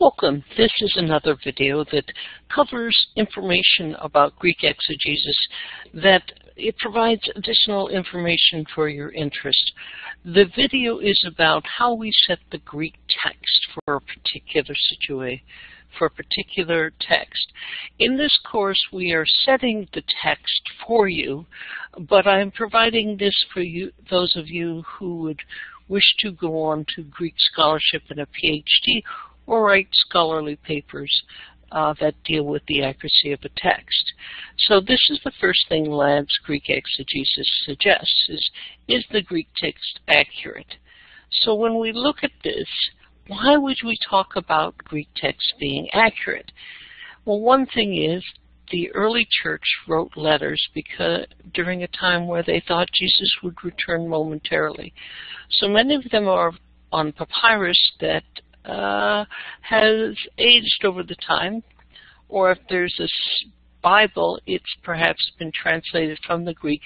Welcome. This is another video that covers information about Greek exegesis that it provides additional information for your interest. The video is about how we set the Greek text for a particular situation, for a particular text. In this course, we are setting the text for you, but I'm providing this for you, those of you who would wish to go on to Greek scholarship and a PhD or write scholarly papers uh, that deal with the accuracy of a text. So this is the first thing Ladd's Greek exegesis suggests, is, is the Greek text accurate? So when we look at this, why would we talk about Greek text being accurate? Well, one thing is the early church wrote letters because during a time where they thought Jesus would return momentarily. So many of them are on papyrus that uh, has aged over the time, or if there's a Bible, it's perhaps been translated from the Greek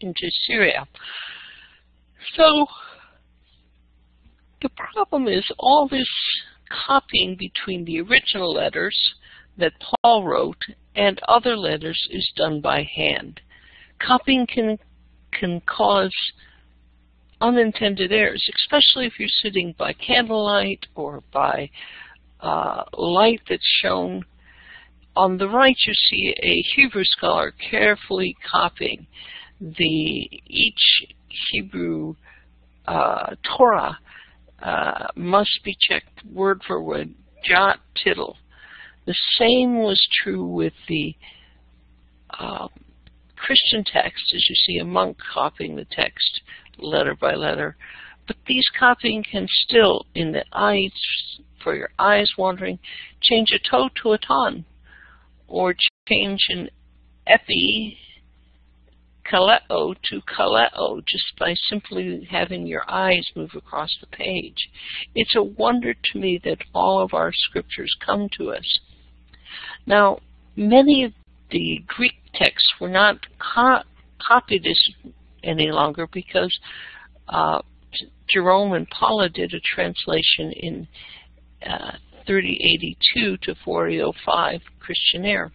into Syria. So the problem is all this copying between the original letters that Paul wrote and other letters is done by hand. Copying can can cause unintended errors, especially if you're sitting by candlelight or by uh, light that's shown. On the right, you see a Hebrew scholar carefully copying the each Hebrew uh, Torah uh, must be checked word for word, jot, tittle. The same was true with the um, Christian text, as you see a monk copying the text letter by letter. But these copying can still, in the eyes, for your eyes wandering, change a to to a ton, or change an epi kaleo to kaleo just by simply having your eyes move across the page. It's a wonder to me that all of our scriptures come to us. Now, many of the Greek texts were not co copied as any longer because uh, Jerome and Paula did a translation in uh, 3082 to 4005 Christian Air.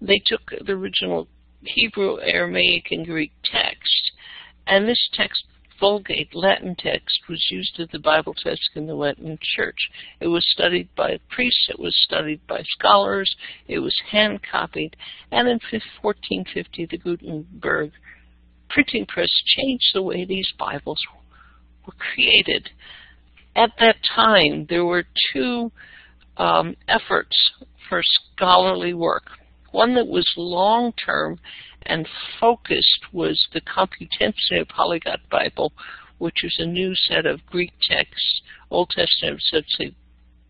They took the original Hebrew, Aramaic, and Greek text, and this text Vulgate Latin text was used as the Bible text in the Latin Church. It was studied by priests, it was studied by scholars, it was hand copied, and in 1450 the Gutenberg printing press changed the way these Bibles were created. At that time, there were two um, efforts for scholarly work. One that was long-term and focused was the Complutensian Polyglot Bible, which was a new set of Greek texts, Old Testament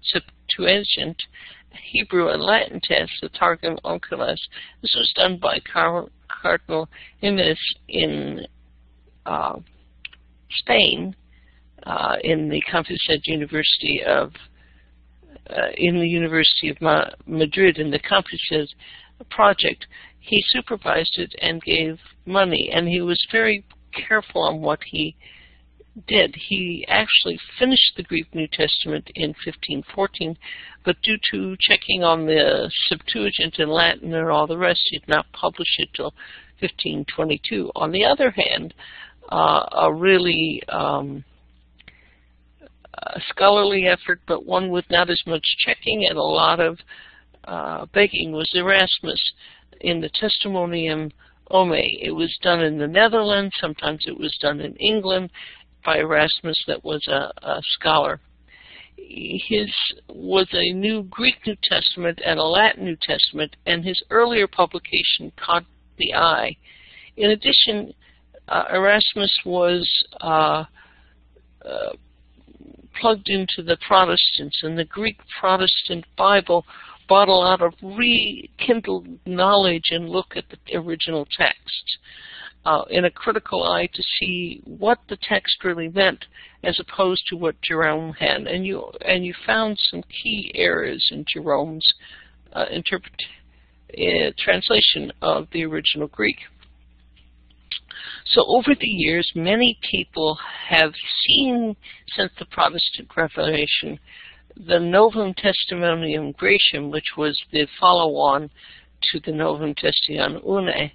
Septuagint, Hebrew and Latin texts, the Targum Onkelos. This was done by Car Cardinal Jimenez in uh, Spain, uh, in the Complutense University of uh, in the University of Ma Madrid in the Complutense project. He supervised it and gave money, and he was very careful on what he did. He actually finished the Greek New Testament in 1514, but due to checking on the Septuagint in Latin and all the rest, he did not publish it till 1522. On the other hand, uh, a really um, a scholarly effort, but one with not as much checking and a lot of uh, begging was Erasmus in the Testamentum Ome. It was done in the Netherlands, sometimes it was done in England, by Erasmus that was a, a scholar. His was a new Greek New Testament and a Latin New Testament, and his earlier publication caught the eye. In addition, uh, Erasmus was uh, uh, plugged into the Protestants, and the Greek Protestant Bible brought a lot of rekindled knowledge and look at the original text uh, in a critical eye to see what the text really meant as opposed to what Jerome had. And you, and you found some key errors in Jerome's uh, uh, translation of the original Greek. So over the years, many people have seen since the Protestant Reformation the Novum Testamentum Graecum, which was the follow-on to the Novum Testamentum Une,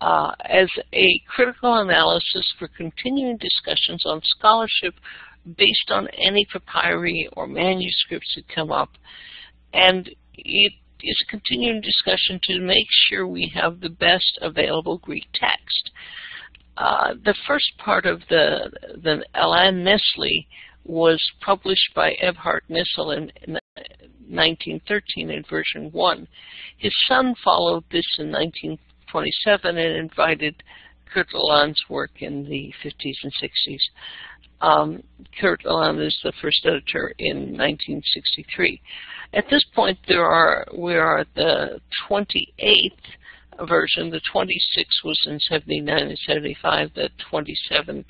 uh, as a critical analysis for continuing discussions on scholarship based on any papyri or manuscripts that come up. And it is a continuing discussion to make sure we have the best available Greek text. Uh, the first part of the, the Alain Nestle was published by Eberhard Nestle in, in 1913 in version 1. His son followed this in 1927 and invited Kurt Aland's work in the 50s and 60s. Um, Kurt Aland is the first editor in 1963. At this point, there are we are at the 28th version. The 26th was in 79 and 75. The 27th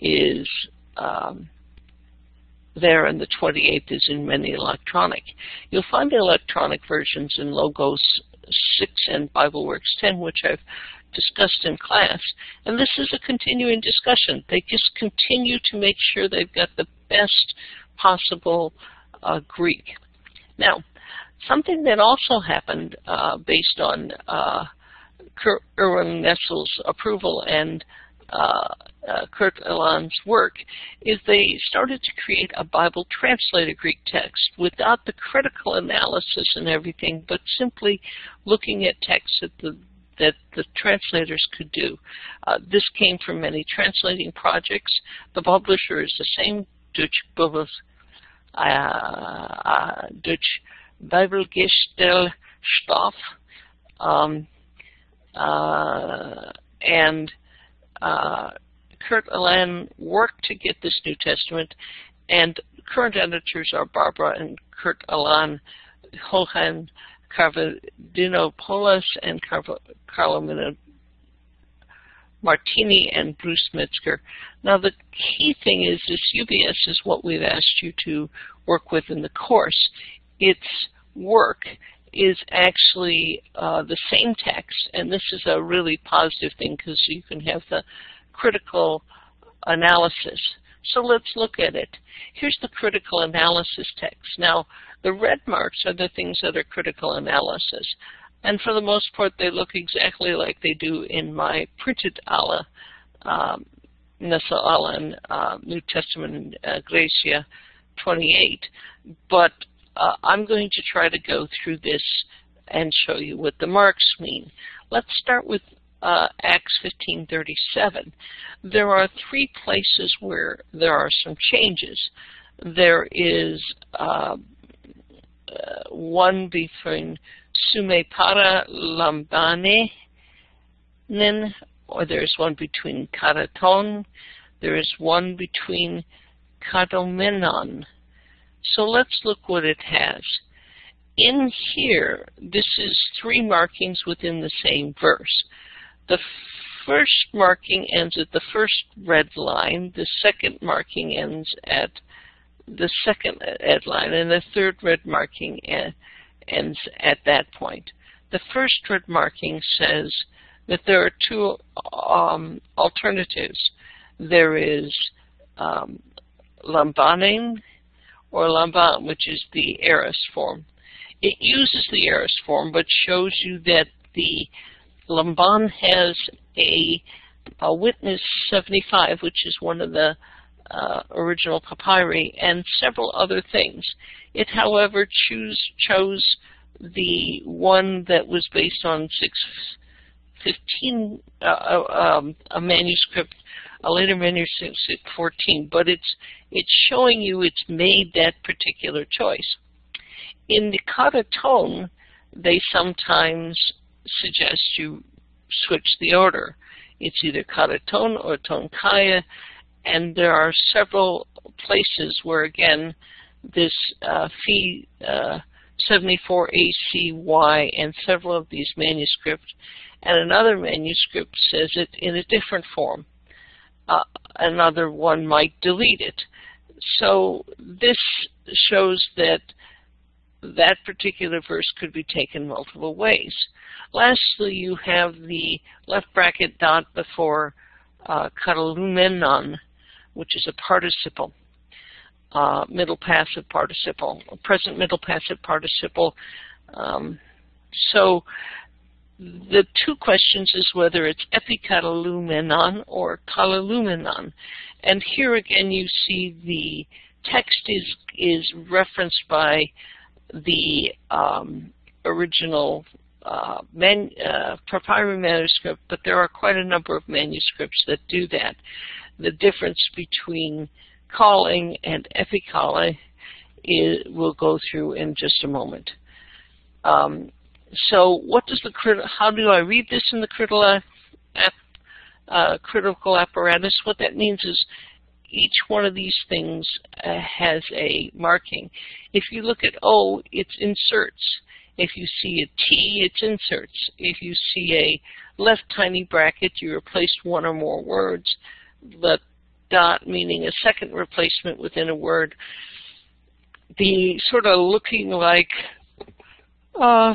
is um, there, and the 28th is in many electronic. You'll find the electronic versions in Logos 6 and BibleWorks 10, which I've discussed in class. And this is a continuing discussion. They just continue to make sure they've got the best possible uh, Greek. Now, something that also happened uh, based on uh, Erwin Nestle's approval and uh, uh, Kurt Aland's work is they started to create a Bible translated Greek text without the critical analysis and everything, but simply looking at texts that the that the translators could do. Uh, this came from many translating projects. The publisher is the same Dutch Bubbles, uh, uh, Deutsche Bibelgesellschaft, um, uh, and uh, Kurt Aland worked to get this New Testament, and current editors are Barbara and Kurt Aland, Johan Karavidopoulos, and Carlo Martini and Bruce Metzger. Now the key thing is this UBS is what we've asked you to work with in the course. Its work is actually uh, the same text, and this is a really positive thing because you can have the critical analysis. So let's look at it. Here's the critical analysis text. Now, the red marks are the things that are critical analysis. And for the most part, they look exactly like they do in my printed Ala, um, Nestle-Aland, uh, New Testament uh, Graece 28. But uh, I'm going to try to go through this and show you what the marks mean. Let's start with uh, Acts 15:37. There are three places where there are some changes. There is uh, uh, one between Sume para lambane, or there's one between Karaton, there is one between Kadomenon. So let's look what it has. In here, this is three markings within the same verse. The first marking ends at the first red line, the second marking ends at the second red line, and the third red marking ends at that point. The first red marking says that there are two um, alternatives. There is um, or Lamban, which is the aorist form. It uses the aorist form, but shows you that the Lamban has a, a witness 75, which is one of the uh, original papyri, and several other things. It, however, choose, chose the one that was based on six, 15, uh, uh, um, a manuscript, a later manuscript at 14, but it's, it's showing you it's made that particular choice. In the kata tone, they sometimes suggest you switch the order. It's either kata tone or tonkaya, and there are several places where, again, this uh, uh, 74 ACY and several of these manuscripts and another manuscript says it in a different form. Uh, another one might delete it. So this shows that that particular verse could be taken multiple ways. Lastly, you have the left bracket dot before uh, katalumenon, which is a participle. uh, middle passive participle, present middle passive participle. Um, so the two questions is whether it's epikatalumenon or katalumenon. And here again you see the text is, is referenced by the um, original uh, man, uh, papyri manuscript, but there are quite a number of manuscripts that do that. The difference between calling and epikale is, we'll go through in just a moment. Um, so what does the how do I read this in the critical, uh, critical apparatus? What that means is each one of these things uh, has a marking. If you look at O, it's inserts. If you see a T, it's inserts. If you see a left tiny bracket, you replaced one or more words. The dot meaning a second replacement within a word. The sort of looking like uh,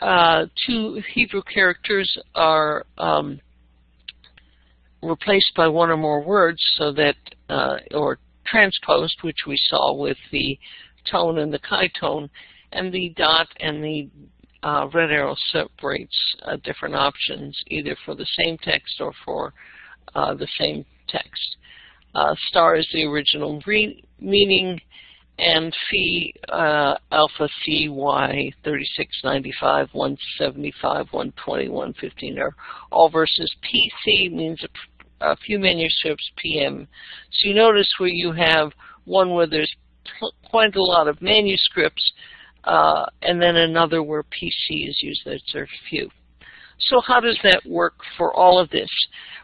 uh, two Hebrew characters are um, replaced by one or more words so that, uh, or transposed, which we saw with the tone and the chi tone, and the dot and the uh, red arrow separates uh, different options, either for the same text or for uh, the same text. Uh, star is the original meaning, and phi uh, alpha CY 3695, 175, 120, 115 are all versus PC means a, a few manuscripts PM. So you notice where you have one where there's quite a lot of manuscripts, uh, and then another where PC is used, that's a few. So how does that work for all of this?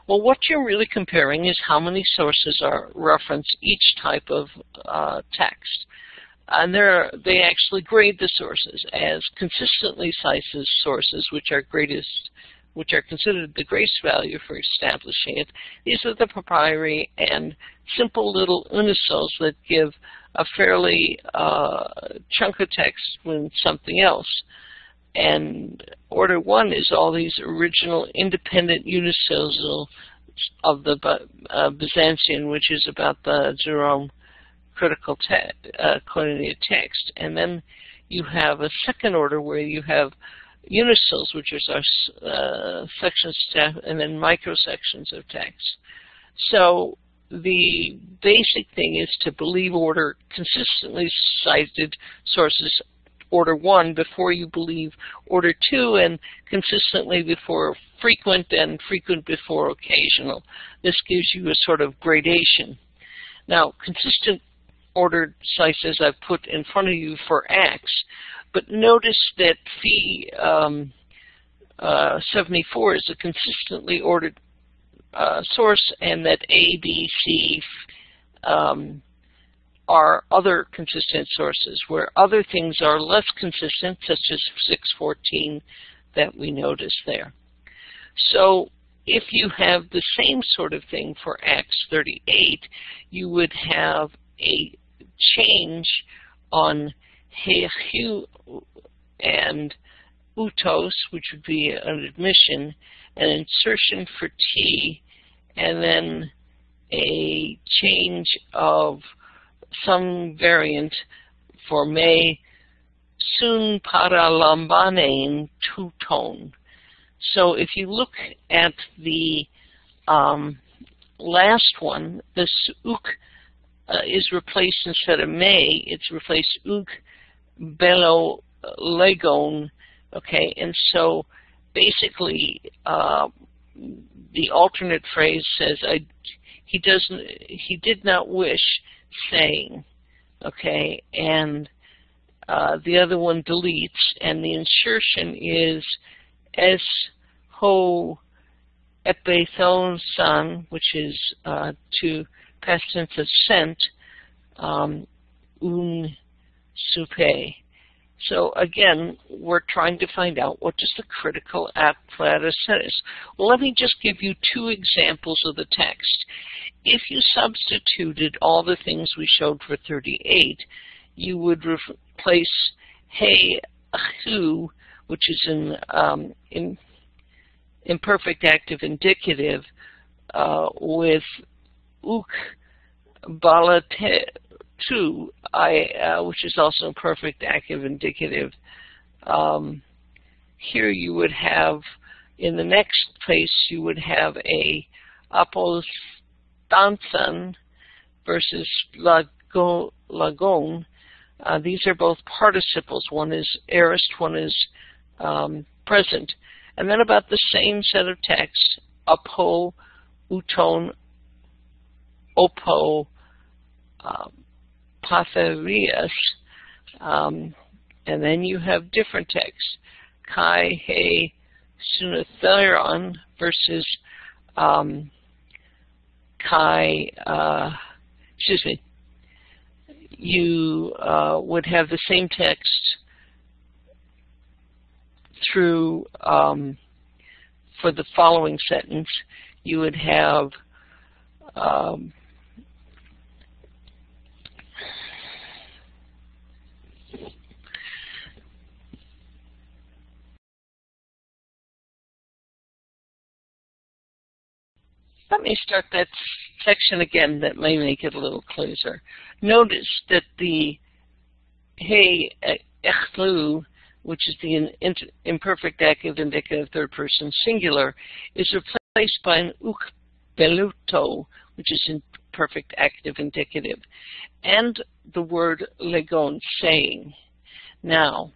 Well, what you're really comparing is how many sources are reference each type of uh, text. And they actually grade the sources as consistently sized sources, which are greatest, which are considered the greatest value for establishing it. These are the papyri and simple little uncials that give a fairly uh, chunk of text when something else. And order one is all these original independent uncials of the uh, Byzantium, which is about the Jerome critical te uh, text. And then you have a second order where you have uncials, which is our uh, sections, and then microsections of text. So the basic thing is to believe order consistently cited sources order one before you believe order two and consistently before frequent and frequent before occasional. This gives you a sort of gradation. Now, consistent ordered cites I've put in front of you for X, but notice that phi um, uh, 74 is a consistently ordered uh, source and that A, B, C um, are other consistent sources, where other things are less consistent, such as 614 that we notice there. So if you have the same sort of thing for Acts 38, you would have a change on Hehu and utos, which would be an admission, an insertion for T, and then a change of some variant for me soon para lambanein two-tone. So if you look at the um, last one, this uk uh, is replaced instead of may, it's replaced uk belo legon, okay, and so basically uh, the alternate phrase says, I, he doesn't, he did not wish saying, okay, and uh, the other one deletes, and the insertion is es ho epethon san, which is uh, to past tense of sent, um, un supe. So again, we're trying to find out what does the critical apparatus says. Well, let me just give you two examples of the text. If you substituted all the things we showed for 38, you would replace hey, who, which is in, um, in imperfect active indicative, uh, with uk, balatetu, I, uh, which is also a perfect active indicative. Um, here you would have, in the next place, you would have a apostansan versus lago, lagon. Uh, these are both participles. One is aorist, one is um, present. And then about the same set of texts, apo, uton, opo, um, patherias, um, and then you have different texts, kai, he, sunatheron versus um, kai, uh, excuse me, you uh, would have the same text through, um, for the following sentence, you would have um, Let me start that section again that may make it a little closer. Notice that the hey echlu, which is the imperfect active indicative third person singular, is replaced by an uk beluto, which is imperfect active indicative, and the word legon, saying. Now,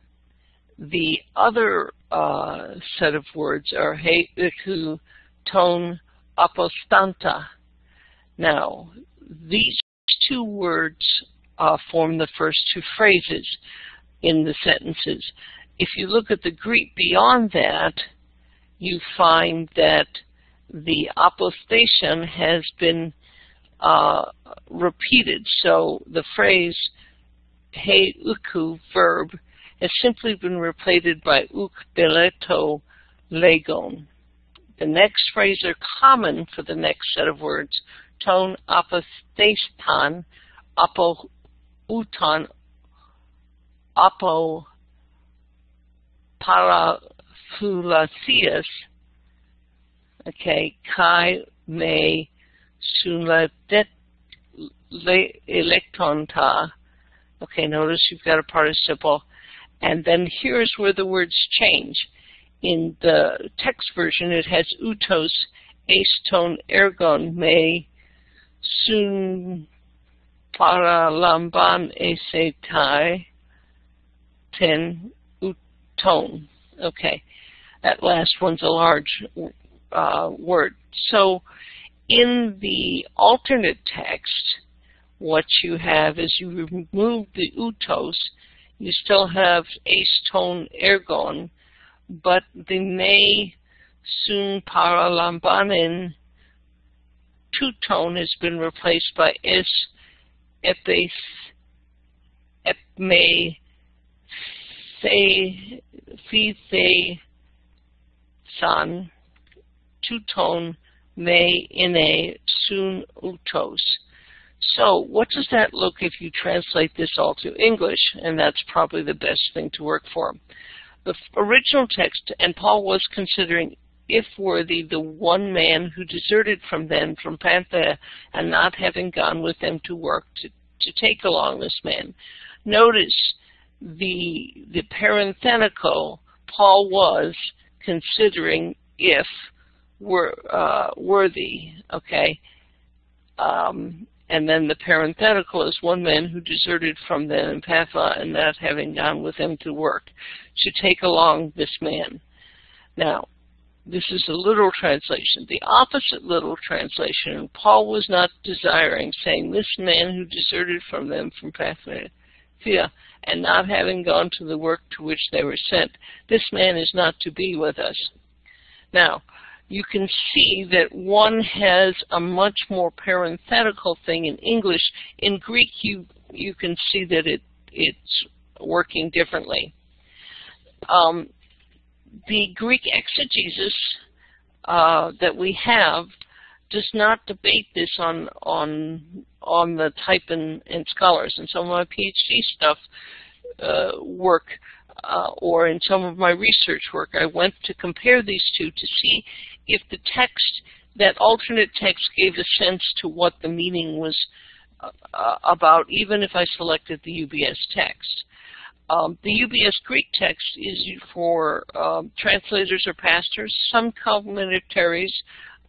the other uh, set of words are hey iku tone apostanta. Now, these two words uh, form the first two phrases in the sentences. If you look at the Greek beyond that, you find that the apostation has been uh, repeated. So the phrase he uku verb has simply been replaced by uk beleto legon. The next phrases are common for the next set of words. Tone apostaston, apo uton, apo paraphulasius, okay, kai me sunladet electonta. Okay, notice you've got a participle. And then here's where the words change in the text version, it has utos, ace tone ergon, me, sun para lamban tai, ten uton. Okay, that last one's a large uh, word. So in the alternate text, what you have is you remove the utos, you still have ace tone ergon, but the me soon paralambanin two-tone has been replaced by s epes epme se fi san two-tone me ine soon utos. So what does that look if you translate this all to English? And that's probably the best thing to work for the original text, and Paul was considering if worthy the one man who deserted from them from Panthea and not having gone with them to work to, to take along this man. Notice the the parenthetical Paul was considering if were uh, worthy, okay, um, and then the parenthetical is one man who deserted from them in Patha and not having gone with them to work, to take along this man. Now, this is a literal translation. The opposite literal translation, Paul was not desiring, saying, this man who deserted from them from Paphia and not having gone to the work to which they were sent, this man is not to be with us. Now, you can see that one has a much more parenthetical thing in English. In Greek, you you can see that it it's working differently. Um, the Greek exegesis uh, that we have does not debate this on on on the type and, and scholars. And some of my PhD stuff uh, work uh, or in some of my research work, I went to compare these two to see if the text, that alternate text gave a sense to what the meaning was uh, about even if I selected the UBS text. Um, the UBS Greek text is for um, translators or pastors. Some commentaries,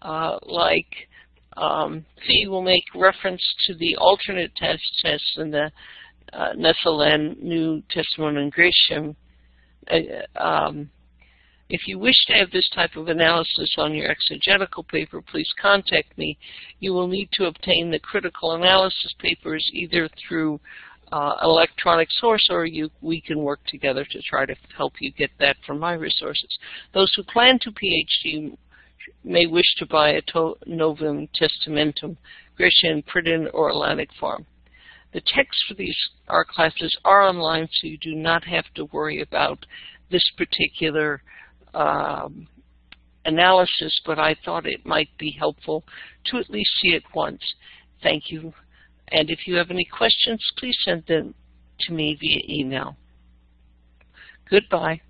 uh, like um, Fee, will make reference to the alternate text tests in the uh, Nestle New Testament and Grecian. Uh, um, if you wish to have this type of analysis on your exegetical paper, please contact me. You will need to obtain the critical analysis papers either through uh, electronic source or you, we can work together to try to help you get that from my resources. Those who plan to PhD may wish to buy a to Novum Testamentum, Grecian, printed or Atlantic form. The texts for these art classes are online, so you do not have to worry about this particular um, analysis, but I thought it might be helpful to at least see it once. Thank you. And if you have any questions, please send them to me via email. Goodbye.